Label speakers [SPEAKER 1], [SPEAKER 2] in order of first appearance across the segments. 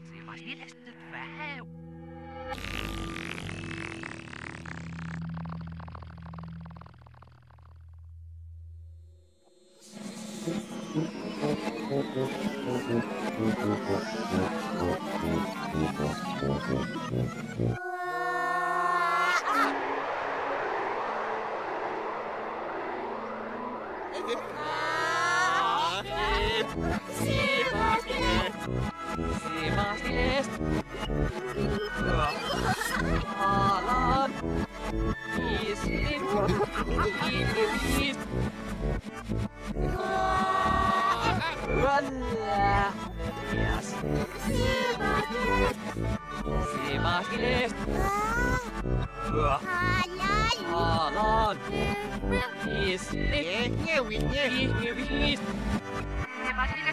[SPEAKER 1] sympati właśnie jest twe. Ah! Ingrid. Walla. Yes. Sebastian. Alan. Islin. Ingrid.
[SPEAKER 2] Sebastian!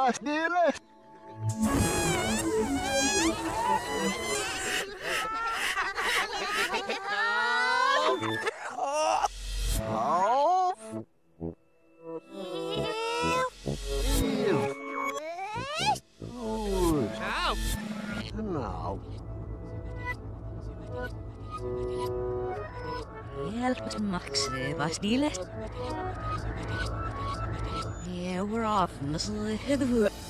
[SPEAKER 2] pastillas. Auf. Gut. Auf.
[SPEAKER 3] Help, Hjälp Max, hva? We're off. This is